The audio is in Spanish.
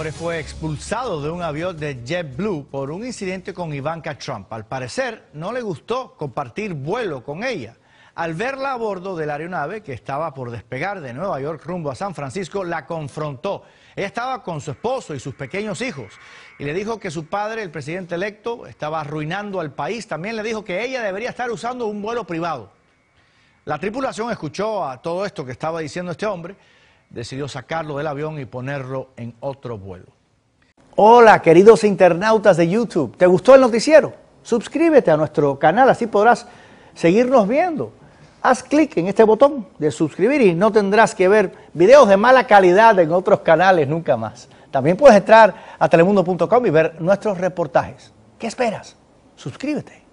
hombre fue expulsado de un avión de JetBlue por un incidente con Ivanka Trump. Al parecer, no le gustó compartir vuelo con ella. Al verla a bordo de la aeronave que estaba por despegar de Nueva York rumbo a San Francisco, la confrontó. Ella estaba con su esposo y sus pequeños hijos y le dijo que su padre, el presidente electo, estaba arruinando al país. También le dijo que ella debería estar usando un vuelo privado. La tripulación escuchó a todo esto que estaba diciendo este hombre decidió sacarlo del avión y ponerlo en otro vuelo. Hola, queridos internautas de YouTube. ¿Te gustó el noticiero? Suscríbete a nuestro canal, así podrás seguirnos viendo. Haz clic en este botón de suscribir y no tendrás que ver videos de mala calidad en otros canales nunca más. También puedes entrar a telemundo.com y ver nuestros reportajes. ¿Qué esperas? Suscríbete.